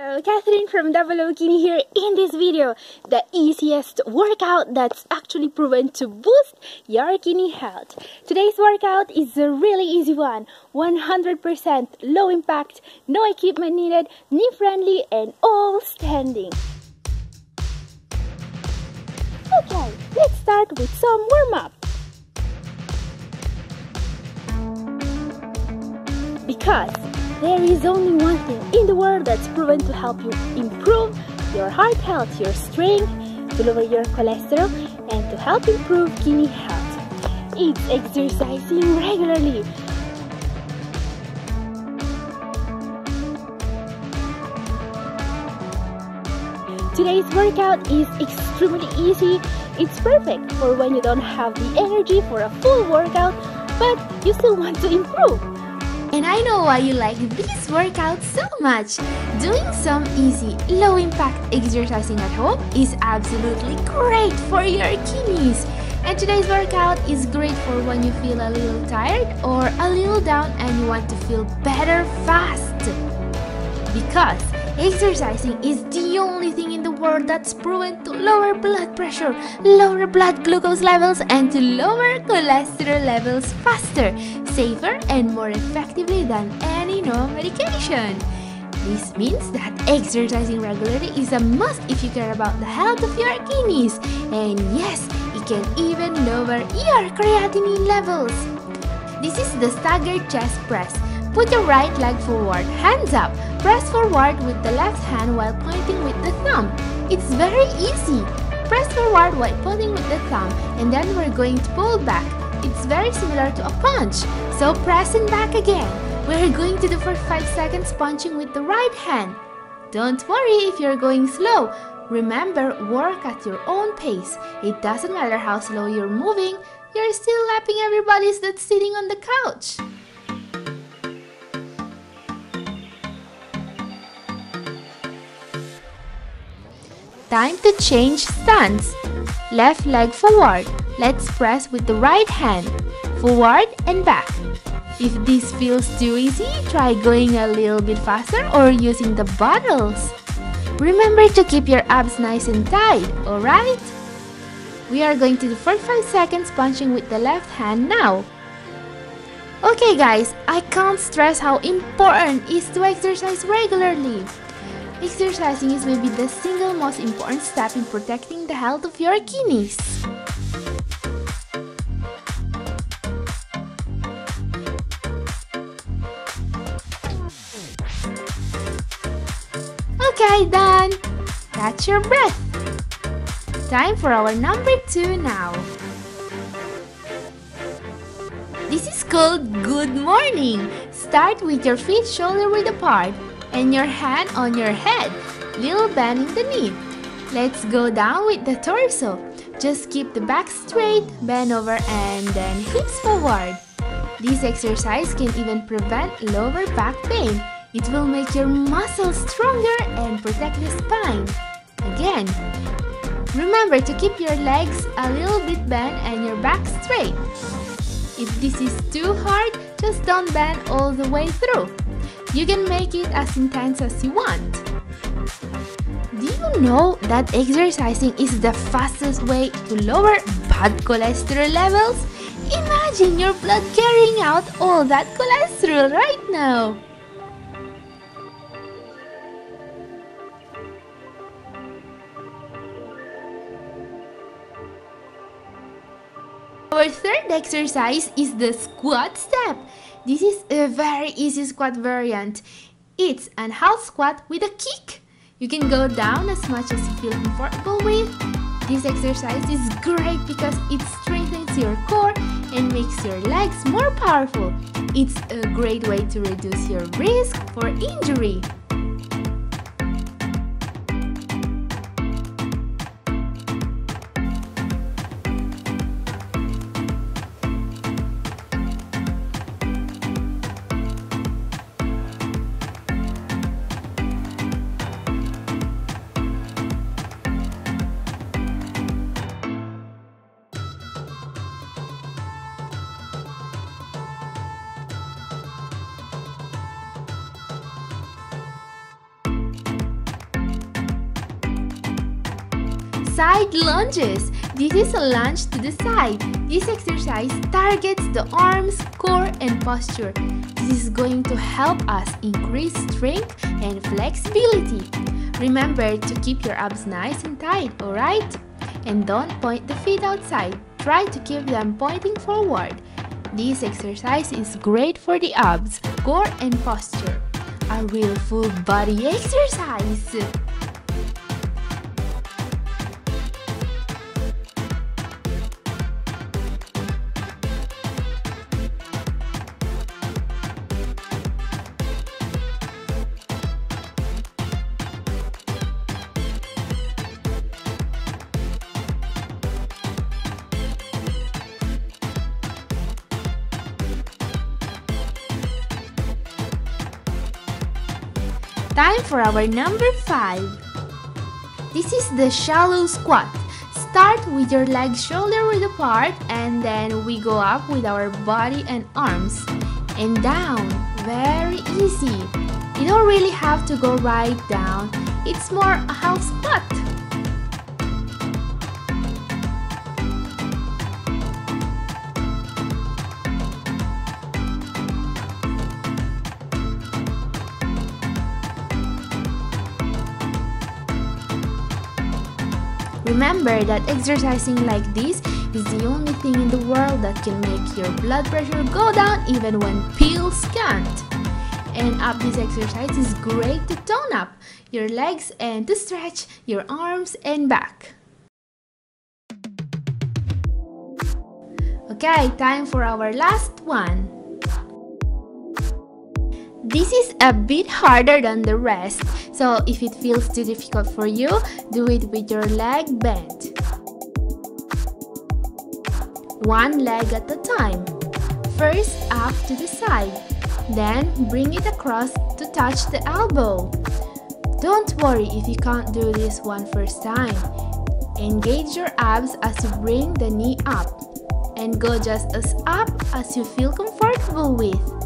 Hello, Katherine from 00kidney here in this video. The easiest workout that's actually proven to boost your kidney health. Today's workout is a really easy one. 100% low impact, no equipment needed, knee friendly and all standing. Okay, let's start with some warm up. Because there is only one thing in the world that's proven to help you improve your heart health, your strength, to lower your cholesterol, and to help improve kidney health. It's exercising regularly. Today's workout is extremely easy. It's perfect for when you don't have the energy for a full workout, but you still want to improve. And I know why you like this workout so much. Doing some easy, low impact exercising at home is absolutely great for your kidneys. And today's workout is great for when you feel a little tired or a little down and you want to feel better fast. Because exercising is the only thing world that's proven to lower blood pressure, lower blood glucose levels, and to lower cholesterol levels faster, safer, and more effectively than any known medication. This means that exercising regularly is a must if you care about the health of your kidneys. And yes, it can even lower your creatinine levels. This is the staggered chest press. Put your right leg forward, hands up. Press forward with the left hand while pointing with the thumb. It's very easy. Press forward while pointing with the thumb and then we're going to pull back. It's very similar to a punch. So press and back again. We're going to do for 5 seconds punching with the right hand. Don't worry if you're going slow. Remember, work at your own pace. It doesn't matter how slow you're moving, you're still lapping everybody that's sitting on the couch. Time to change stance. Left leg forward. Let's press with the right hand. Forward and back. If this feels too easy, try going a little bit faster or using the bottles. Remember to keep your abs nice and tight, alright? We are going to do 45 seconds punching with the left hand now. Okay guys, I can't stress how important it is to exercise regularly. Exercising is maybe the single most important step in protecting the health of your kidneys. Okay, done! Catch your breath! Time for our number two now. This is called Good Morning. Start with your feet shoulder width apart and your hand on your head, little bend in the knee. Let's go down with the torso. Just keep the back straight, bend over and then hips forward. This exercise can even prevent lower back pain. It will make your muscles stronger and protect the spine. Again, remember to keep your legs a little bit bent and your back straight. If this is too hard, just don't bend all the way through. You can make it as intense as you want. Do you know that exercising is the fastest way to lower bad cholesterol levels? Imagine your blood carrying out all that cholesterol right now. Our third exercise is the squat step. This is a very easy squat variant. It's an half squat with a kick. You can go down as much as you feel comfortable with. This exercise is great because it strengthens your core and makes your legs more powerful. It's a great way to reduce your risk for injury. Side lunges. This is a lunge to the side. This exercise targets the arms, core, and posture. This is going to help us increase strength and flexibility. Remember to keep your abs nice and tight, alright? And don't point the feet outside. Try to keep them pointing forward. This exercise is great for the abs, core, and posture. A real full body exercise. Time for our number 5. This is the shallow squat. Start with your legs shoulder width apart and then we go up with our body and arms. And down. Very easy. You don't really have to go right down. It's more a half squat. Remember that exercising like this is the only thing in the world that can make your blood pressure go down even when pills can't. And up this exercise is great to tone up your legs and to stretch your arms and back. Okay, time for our last one. This is a bit harder than the rest, so if it feels too difficult for you, do it with your leg bent. One leg at a time. First up to the side, then bring it across to touch the elbow. Don't worry if you can't do this one first time. Engage your abs as you bring the knee up and go just as up as you feel comfortable with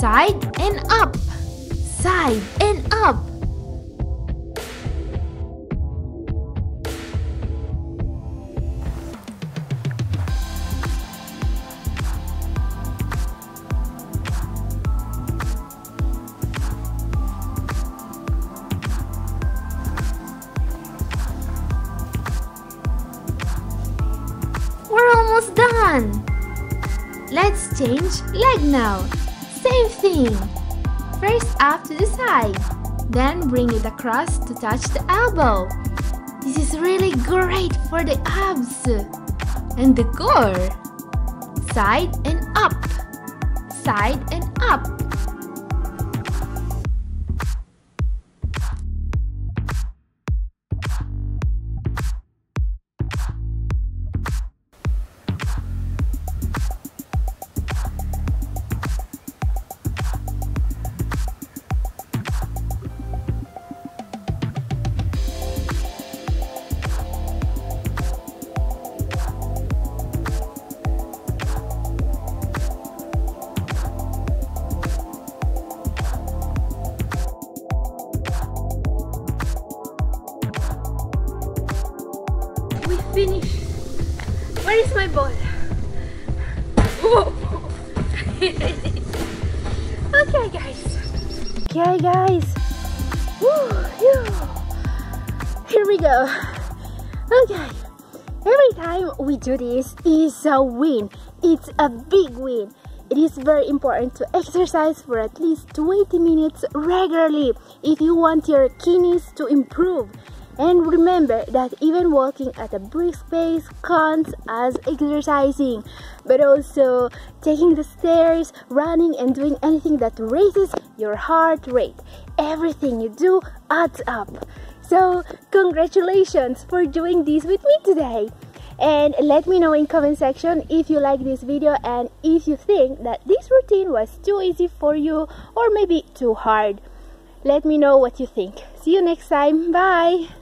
side and up, side and up. We're almost done. Let's change leg now. Same thing. First up to the side, then bring it across to touch the elbow. This is really great for the abs and the core. Side and up, side and up. Okay, guys. Okay, guys. Woo. Here we go. Okay. Every time we do this is a win. It's a big win. It is very important to exercise for at least 20 minutes regularly if you want your kidneys to improve. And remember that even walking at a brisk pace counts as exercising, but also taking the stairs, running, and doing anything that raises your heart rate. Everything you do adds up. So, congratulations for doing this with me today. And let me know in comment section if you like this video and if you think that this routine was too easy for you or maybe too hard. Let me know what you think. See you next time. Bye.